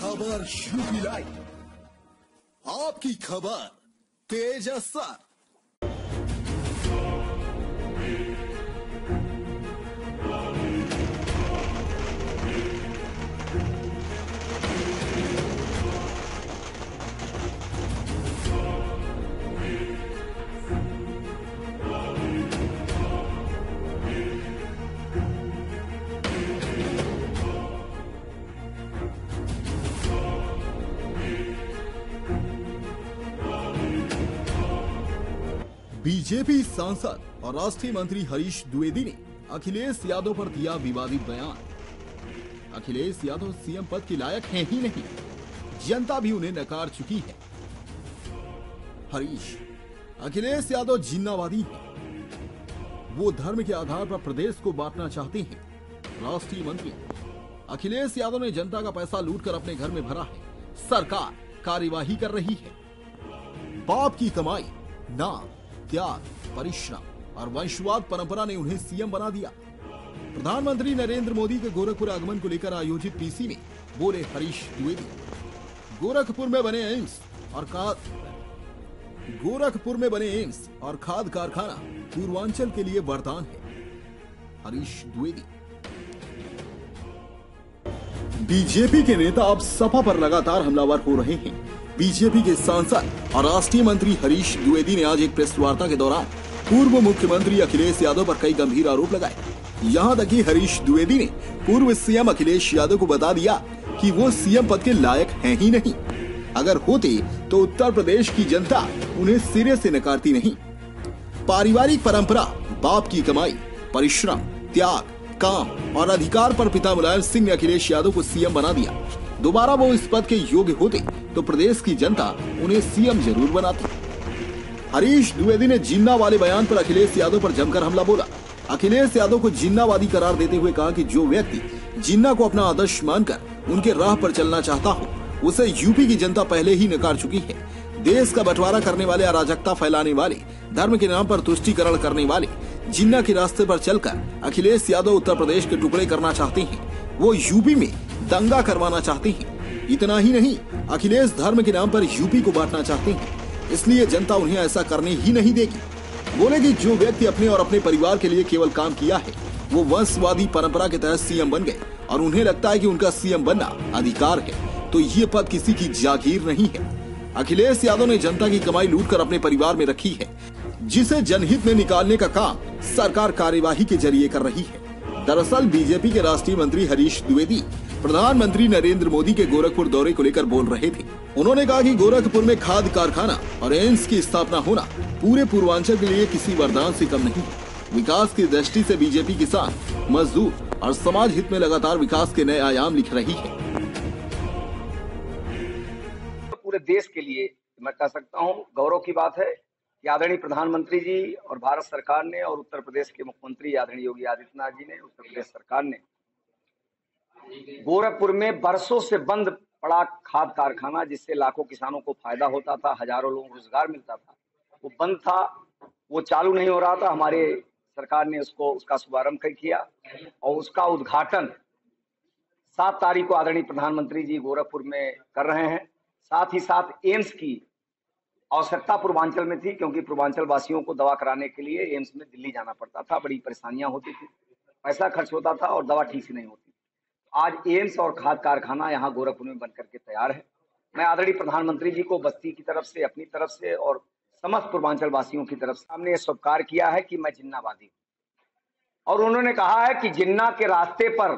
खबर लाइव आपकी खबर तेज बीजेपी सांसद और राष्ट्रीय मंत्री हरीश द्विवेदी ने अखिलेश यादव पर दिया विवादित बयान। अखिलेश यादव सीएम पद के लायक हैं ही नहीं। जनता भी उन्हें नकार चुकी है। हरीश, अखिलेश यादव जिन्नावादी हैं। वो धर्म के आधार पर प्रदेश को बांटना चाहते हैं। राष्ट्रीय मंत्री, अखिलेश यादव ने जनता का पैसा लूटकर अपने घर में भरा है। सरकार कार्यवाही कर रही है। बाप की कमाई, नाम त्याग, परिश्रम और वंशवाद परंपरा ने उन्हें सीएम बना दिया। प्रधानमंत्री नरेंद्र मोदी के गोरखपुर आगमन को लेकर आयोजित पीसी में बोले हरीश द्विवेदी। गोरखपुर में बने एम्स और खाद। गोरखपुर में बने एम्स और खाद कारखाना पूर्वांचल के लिए वरदान है। हरीश द्विवेदी। बीजेपी के नेता अब सपा पर लगातार हमलावर हो रहे हैं। बीजेपी के सांसद और राष्ट्रीय मंत्री हरीश द्विवेदी ने आज एक प्रेस वार्ता के दौरान पूर्व मुख्यमंत्री अखिलेश यादव पर कई गंभीर आरोप लगाए। यहाँ तक कि हरीश द्विवेदी ने पूर्व सीएम अखिलेश यादव को बता दिया कि वो सीएम पद के लायक हैं ही नहीं। अगर होते तो उत्तर प्रदेश की जनता उन्हें सिरे से नकारती नहीं। पारिवारिक परंपरा, बाप की कमाई, परिश्रम, त्याग, काम और अधिकार पर पिता मुलायम सिंह ने अखिलेश यादव को सीएम बना दिया। दोबारा वो इस पद के योग्य होते तो प्रदेश की जनता उन्हें सीएम ज़रूर बनाती। हरीश द्विवेदी ने जिन्ना वाले बयान पर अखिलेश यादव पर जमकर हमला बोला। अखिलेश यादव को जिन्नावादी करार देते हुए कहा कि जो व्यक्ति जिन्ना को अपना आदर्श मानकर उनके राह पर चलना चाहता हो, उसे यूपी की जनता पहले ही नकार चुकी है। देश का बंटवारा करने वाले, अराजकता फैलाने वाले, धर्म के नाम पर तुष्टिकरण करने वाले, जिन्ना के रास्ते पर चलकर अखिलेश यादव उत्तर प्रदेश के टुकड़े करना चाहते हैं। वो यूपी में दंगा करवाना चाहते हैं। इतना ही नहीं, अखिलेश धर्म के नाम पर यूपी को बांटना चाहते हैं। इसलिए जनता उन्हें ऐसा करने ही नहीं देगी। बोले कि जो व्यक्ति अपने और अपने परिवार के लिए केवल काम किया है, वो वंशवादी परंपरा के तहत सीएम बन गए और उन्हें लगता है कि उनका सीएम बनना अधिकार है। तो ये पद किसी की जागीर नहीं है। अखिलेश यादव ने जनता की कमाई लूटकर अपने परिवार में रखी है, जिसे जनहित में निकालने का काम सरकार कार्यवाही के ज़रिए कर रही है। दरअसल बीजेपी के राष्ट्रीय मंत्री हरीश द्विवेदी प्रधानमंत्री नरेंद्र मोदी के गोरखपुर दौरे को लेकर बोल रहे थे। उन्होंने कहा कि गोरखपुर में खाद कारखाना और एम्स की स्थापना होना पूरे पूर्वांचल के लिए किसी वरदान से कम नहीं। विकास की दृष्टि से बीजेपी किसान, मजदूर और समाज हित में लगातार विकास के नए आयाम लिख रही है। पूरे देश के लिए मैं कह सकता हूँ, गौरव की बात है आदरणीय प्रधानमंत्री जी और भारत सरकार ने और उत्तर प्रदेश के मुख्यमंत्री आदरणीय योगी आदित्यनाथ जी ने, उत्तर प्रदेश सरकार ने गोरखपुर में बरसों से बंद पड़ा खाद कारखाना, जिससे लाखों किसानों को फ़ायदा होता था, हज़ारों लोगों को रोज़गार मिलता था। वो बंद था, वो चालू नहीं हो रहा था। हमारे सरकार ने उसको, उसका शुभारंभ किया और उसका उद्घाटन सात तारीख को आदरणीय प्रधानमंत्री जी गोरखपुर में कर रहे हैं। साथ ही साथ एम्स की आवश्यकता पूर्वांचल में थी, क्योंकि पूर्वांचल वासियों को दवा कराने के लिए एम्स में दिल्ली जाना पड़ता था, बड़ी परेशानियाँ होती थी। पैसा खर्च होता था और दवा ठीक से नहीं होती आज एम्स और खाद कारखाना यहाँ गोरखपुर में बनकर के तैयार है। मैं आदरणीय प्रधानमंत्री जी को बस्ती की तरफ़ से, अपनी तरफ़ से और समस्त पूर्वांचल वासियों की तरफ़ से हमने स्वीकार किया है कि मैं जिन्नावादी और उन्होंने कहा है कि जिन्ना के रास्ते पर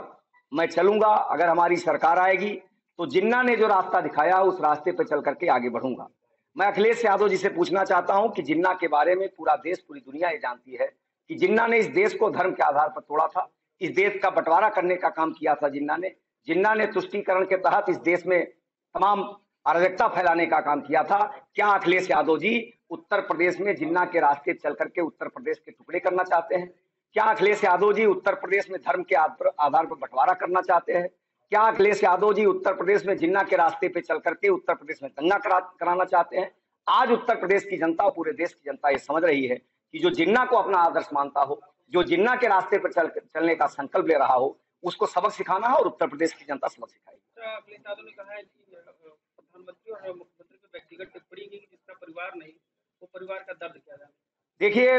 मैं चलूँगा, अगर हमारी सरकार आएगी तो जिन्ना ने जो रास्ता दिखाया उस रास्ते पर चल करके आगे बढ़ूँगा। मैं अखिलेश यादव जी से पूछना चाहता हूँ कि जिन्ना के बारे में पूरा देश, पूरी दुनिया ये जानती है कि जिन्ना ने इस देश को धर्म के आधार पर तोड़ा था। इस देश का बंटवारा करने का काम किया था जिन्ना ने। जिन्ना ने तुष्टिकरण के तहत इस देश में तमाम अराजकता फैलाने का काम किया था। क्या अखिलेश यादव जी उत्तर प्रदेश में जिन्ना के रास्ते चल करके उत्तर प्रदेश के टुकड़े करना चाहते हैं? क्या अखिलेश यादव जी उत्तर प्रदेश में धर्म के आधार पर बंटवारा करना चाहते हैं? क्या अखिलेश यादव जी उत्तर प्रदेश में जिन्ना के रास्ते पे चल करके उत्तर प्रदेश में दंगा करा, कराना चाहते हैं? आज उत्तर प्रदेश की जनता पूरे देश की जनता ये समझ रही है कि जो जिन्ना को अपना आदर्श मानता हो जो जिन्ना के रास्ते पर चल चलने का संकल्प ले रहा हो उसको सबक सिखाना है और उत्तर प्रदेश की जनता सबक सिखाएगी। यादव ने कहा है कि प्रधानमंत्री और मुख्यमंत्री की व्यक्तिगत टिप्पणी की जिसका परिवार नहीं वो परिवार का दर्द क्या देखिए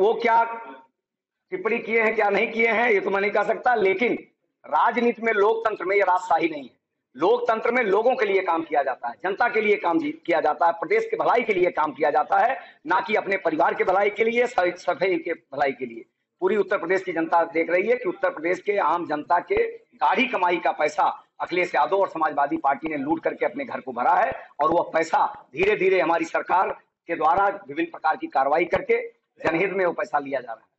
वो क्या टिप्पणी किए हैं क्या नहीं किए हैं ये तो मैं नहीं कह सकता लेकिन राजनीति में लोकतंत्र में ये राजशाही नहीं है। लोकतंत्र में लोगों के लिए काम किया जाता है, जनता के लिए काम किया जाता है, प्रदेश के भलाई के लिए काम किया जाता है, ना कि अपने परिवार के भलाई के लिए स- सफ़ेद के भलाई के लिए। पूरी उत्तर प्रदेश की जनता देख रही है कि उत्तर प्रदेश के आम जनता के गाढ़ी कमाई का पैसा अखिलेश यादव और समाजवादी पार्टी ने लूट करके अपने घर को भरा है और वह पैसा धीरे धीरे हमारी सरकार के द्वारा विभिन्न प्रकार की कार्रवाई करके जनहित में वो पैसा लिया जा रहा है।